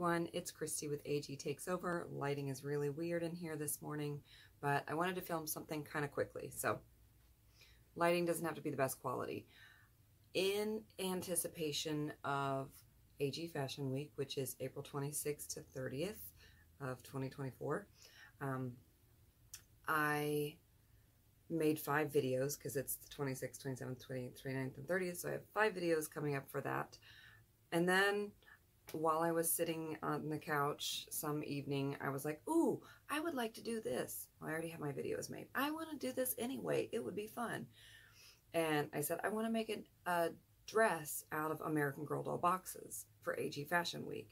everyone, it's Kristie with AG Takes Over. Lighting is really weird in here this morning, but I wanted to film something kind of quickly. So lighting doesn't have to be the best quality. In anticipation of AG Fashion Week, which is April 26th to 30th of 2024, um, I made five videos because it's the 26th, 27th, 28th, 29th, and 30th. So I have five videos coming up for that. And then while I was sitting on the couch some evening, I was like, ooh, I would like to do this. Well, I already have my videos made. I want to do this anyway. It would be fun. And I said, I want to make an, a dress out of American Girl doll boxes for AG Fashion Week.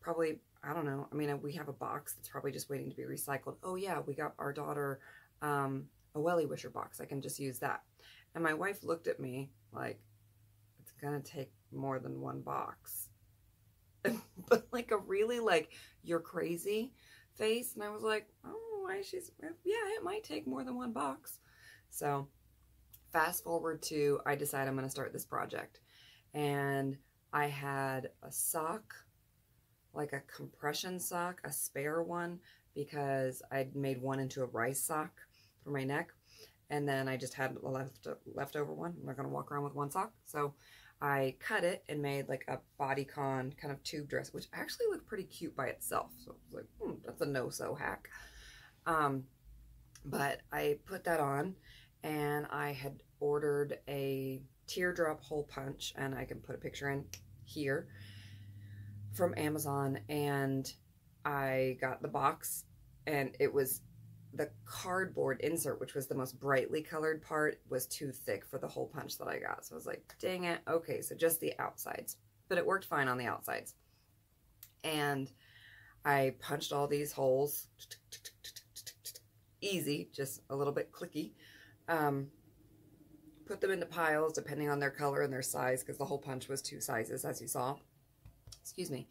Probably, I don't know. I mean, we have a box that's probably just waiting to be recycled. Oh, yeah, we got our daughter um, a Wellie Wisher box. I can just use that. And my wife looked at me like, it's going to take more than one box. but like a really like you're crazy face and i was like oh why she's yeah it might take more than one box. So fast forward to i decide i'm going to start this project and i had a sock like a compression sock a spare one because i'd made one into a rice sock for my neck and then i just had a left leftover one. I'm not going to walk around with one sock. So I cut it and made like a bodycon kind of tube dress, which actually looked pretty cute by itself. So I was like, hmm, that's a no-sew hack. Um, but I put that on and I had ordered a teardrop hole punch and I can put a picture in here from Amazon and I got the box and it was the cardboard insert, which was the most brightly colored part, was too thick for the hole punch that I got. So I was like, dang it. Okay, so just the outsides. But it worked fine on the outsides. And I punched all these holes. Easy, just a little bit clicky. Um, put them into piles depending on their color and their size because the hole punch was two sizes, as you saw. Excuse me.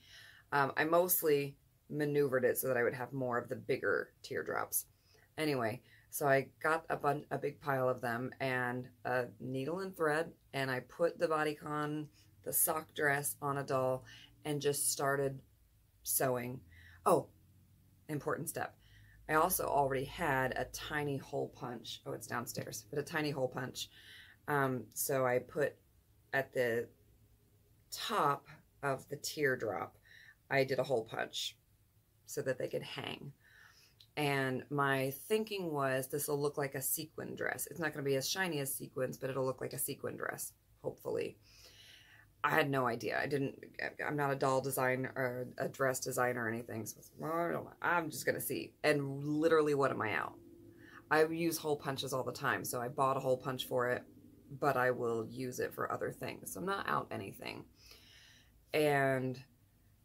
Um, I mostly maneuvered it so that I would have more of the bigger teardrops. Anyway, so I got a, bun a big pile of them and a needle and thread, and I put the bodycon, the sock dress on a doll, and just started sewing. Oh, important step. I also already had a tiny hole punch. Oh, it's downstairs, but a tiny hole punch. Um, so I put at the top of the teardrop, I did a hole punch so that they could hang. And my thinking was this will look like a sequin dress. It's not going to be as shiny as sequins, but it'll look like a sequin dress, hopefully. I had no idea. I didn't, I'm not a doll designer or a dress designer or anything. So I'm just going to see. And literally, what am I out? I use hole punches all the time. So I bought a hole punch for it, but I will use it for other things. So I'm not out anything. And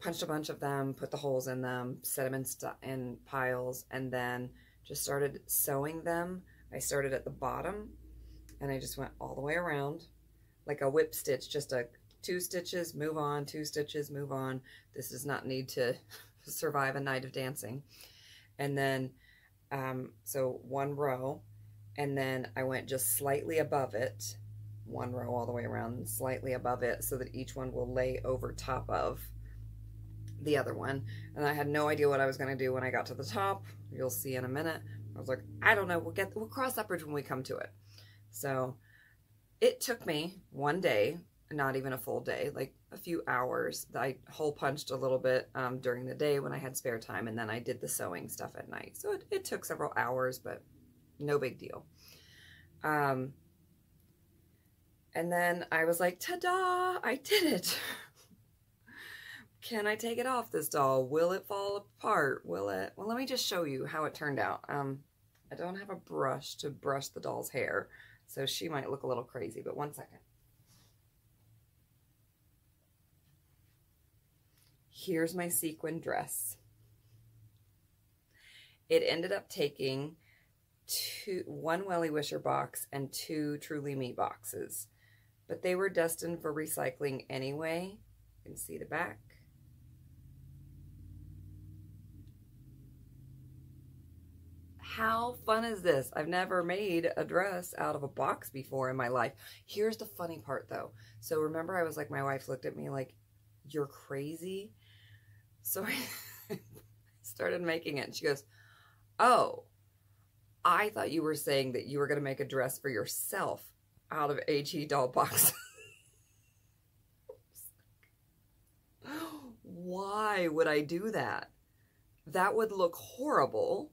punched a bunch of them, put the holes in them, set them in, in piles, and then just started sewing them. I started at the bottom and I just went all the way around like a whip stitch, just a two stitches, move on, two stitches, move on. This does not need to survive a night of dancing. And then, um, so one row, and then I went just slightly above it, one row all the way around, slightly above it, so that each one will lay over top of the other one. And I had no idea what I was going to do when I got to the top. You'll see in a minute. I was like, I don't know. We'll get, we'll cross that bridge when we come to it. So it took me one day, not even a full day, like a few hours. I hole punched a little bit um, during the day when I had spare time. And then I did the sewing stuff at night. So it, it took several hours, but no big deal. Um, and then I was like, ta-da, I did it. Can I take it off this doll? Will it fall apart? Will it? Well, let me just show you how it turned out. Um, I don't have a brush to brush the doll's hair, so she might look a little crazy, but one second. Here's my sequin dress. It ended up taking two, one Wellie Wisher box and two Truly Me boxes, but they were destined for recycling anyway. You can see the back. How fun is this? I've never made a dress out of a box before in my life. Here's the funny part though. So remember I was like, my wife looked at me like, you're crazy. So I started making it. And she goes, Oh, I thought you were saying that you were going to make a dress for yourself out of AG doll box. Why would I do that? That would look horrible.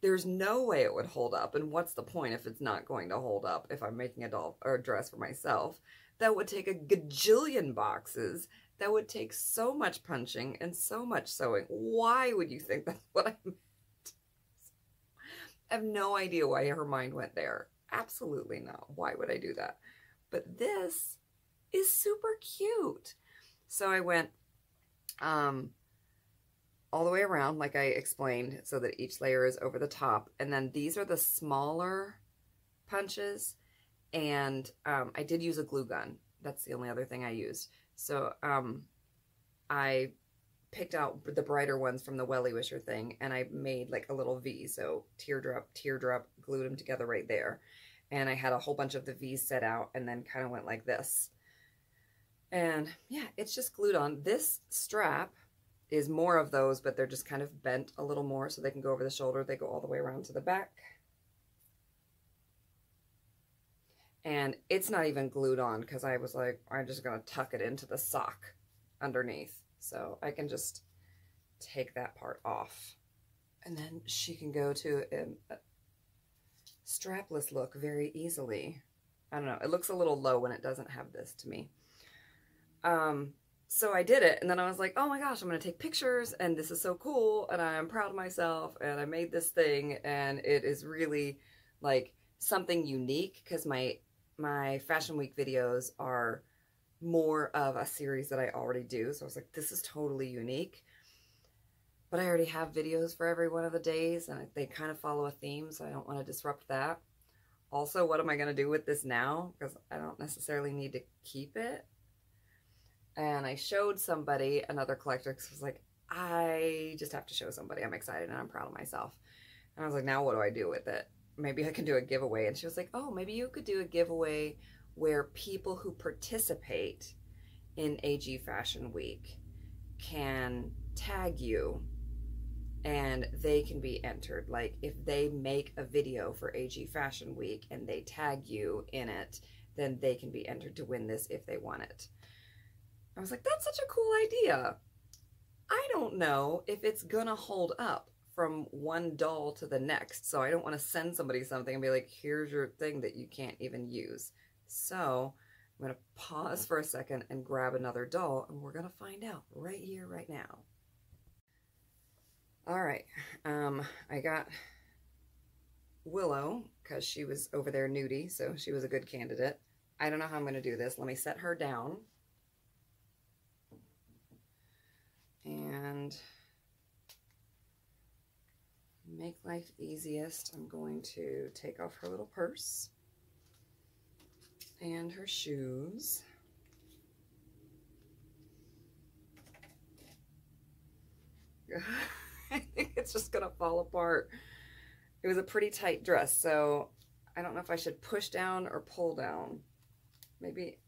There's no way it would hold up. And what's the point if it's not going to hold up if I'm making a doll or a dress for myself? That would take a gajillion boxes. That would take so much punching and so much sewing. Why would you think that's what I meant? I have no idea why her mind went there. Absolutely not. Why would I do that? But this is super cute. So I went um, all the way around, like I explained, so that each layer is over the top. And then these are the smaller punches. And um, I did use a glue gun. That's the only other thing I used. So um, I picked out the brighter ones from the Wellie Wisher thing and I made like a little V. So teardrop, teardrop, glued them together right there. And I had a whole bunch of the V's set out and then kind of went like this. And yeah, it's just glued on. This strap is more of those, but they're just kind of bent a little more so they can go over the shoulder. They go all the way around to the back. And it's not even glued on because I was like, I'm just going to tuck it into the sock underneath. So I can just take that part off. And then she can go to a, strapless look very easily. I don't know. It looks a little low when it doesn't have this to me. Um, so I did it, and then I was like, oh my gosh, I'm going to take pictures, and this is so cool, and I'm proud of myself, and I made this thing, and it is really, like, something unique, because my, my Fashion Week videos are more of a series that I already do, so I was like, this is totally unique. But I already have videos for every one of the days, and they kind of follow a theme, so I don't want to disrupt that. Also, what am I going to do with this now? Because I don't necessarily need to keep it and I showed somebody, another collector, because I was like, I just have to show somebody. I'm excited and I'm proud of myself. And I was like, now what do I do with it? Maybe I can do a giveaway. And she was like, oh, maybe you could do a giveaway where people who participate in AG Fashion Week can tag you and they can be entered. Like if they make a video for AG Fashion Week and they tag you in it, then they can be entered to win this if they want it. I was like, that's such a cool idea. I don't know if it's gonna hold up from one doll to the next. So I don't want to send somebody something and be like, here's your thing that you can't even use. So I'm going to pause for a second and grab another doll and we're going to find out right here, right now. All right. Um, I got Willow because she was over there nudie, so she was a good candidate. I don't know how I'm going to do this. Let me set her down. And make life easiest, I'm going to take off her little purse and her shoes. I think it's just going to fall apart. It was a pretty tight dress, so I don't know if I should push down or pull down. Maybe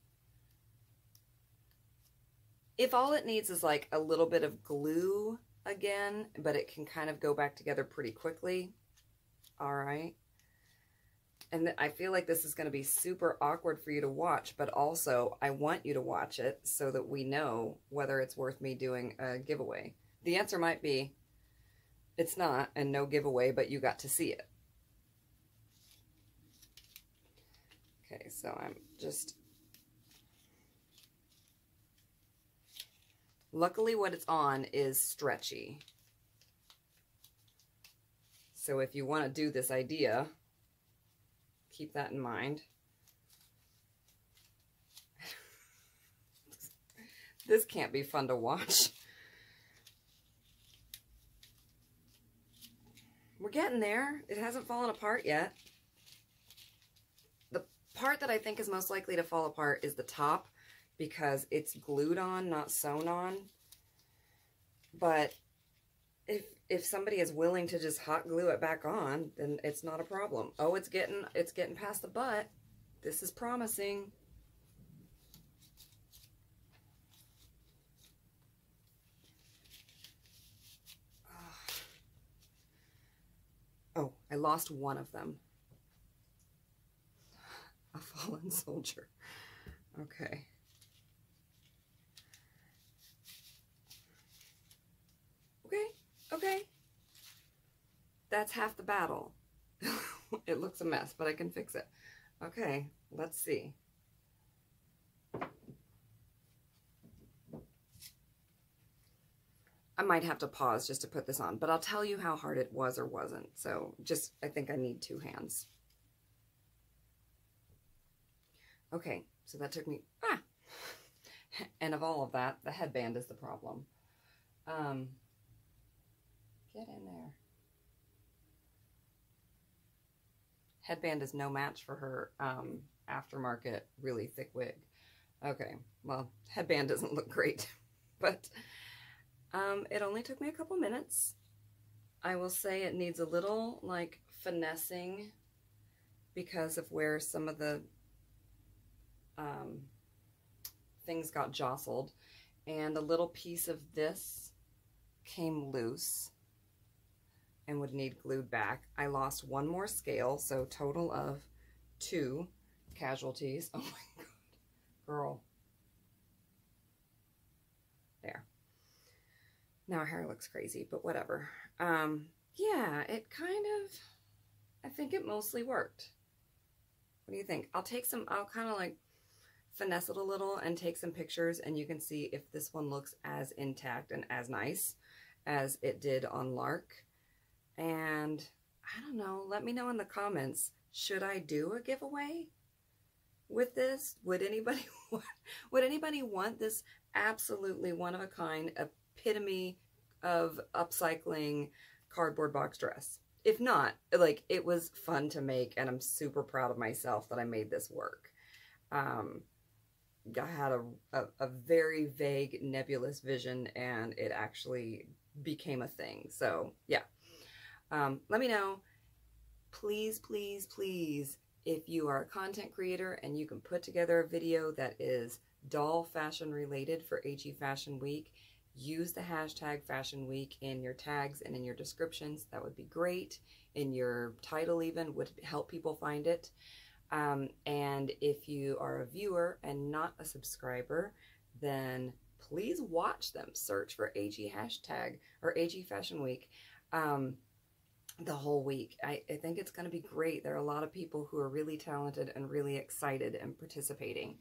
if all it needs is like a little bit of glue again, but it can kind of go back together pretty quickly, all right. And I feel like this is going to be super awkward for you to watch, but also I want you to watch it so that we know whether it's worth me doing a giveaway. The answer might be it's not and no giveaway, but you got to see it. Okay, so I'm just Luckily, what it's on is stretchy. So if you want to do this idea, keep that in mind. this can't be fun to watch. We're getting there. It hasn't fallen apart yet. The part that I think is most likely to fall apart is the top because it's glued on, not sewn on. But if if somebody is willing to just hot glue it back on, then it's not a problem. Oh, it's getting it's getting past the butt. This is promising. Ah. Oh, I lost one of them. A fallen soldier. Okay. Okay, okay. That's half the battle. it looks a mess, but I can fix it. Okay, let's see. I might have to pause just to put this on, but I'll tell you how hard it was or wasn't. So just, I think I need two hands. Okay, so that took me, ah! And of all of that, the headband is the problem. Um, get in there. Headband is no match for her um, aftermarket, really thick wig. Okay, well, headband doesn't look great, but um, it only took me a couple minutes. I will say it needs a little, like, finessing because of where some of the um, things got jostled. And a little piece of this came loose and would need glued back. I lost one more scale, so total of two casualties. Oh my god, girl. There. Now her hair looks crazy, but whatever. Um, yeah, it kind of, I think it mostly worked. What do you think? I'll take some, I'll kind of like finesse it a little and take some pictures and you can see if this one looks as intact and as nice as it did on Lark. And I don't know, let me know in the comments, should I do a giveaway with this? Would anybody want, would anybody want this absolutely one of a kind epitome of upcycling cardboard box dress? If not, like it was fun to make and I'm super proud of myself that I made this work. Um, I had a, a, a, very vague, nebulous vision, and it actually became a thing. So, yeah. Um, let me know. Please, please, please, if you are a content creator and you can put together a video that is doll fashion related for AG Fashion Week, use the hashtag Fashion Week in your tags and in your descriptions. That would be great. In your title even would help people find it. Um, and if you are a viewer and not a subscriber, then please watch them. Search for AG hashtag or AG Fashion Week um, the whole week. I, I think it's going to be great. There are a lot of people who are really talented and really excited and participating.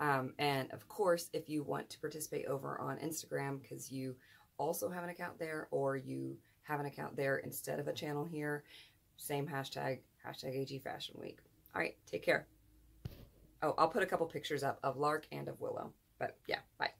Um, and of course, if you want to participate over on Instagram because you also have an account there or you have an account there instead of a channel here, same hashtag, hashtag AG Fashion Week. All right, take care. Oh, I'll put a couple pictures up of Lark and of Willow. But yeah, bye.